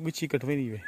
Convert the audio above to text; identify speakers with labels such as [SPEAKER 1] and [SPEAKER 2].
[SPEAKER 1] बिछी कटवे नहीं वे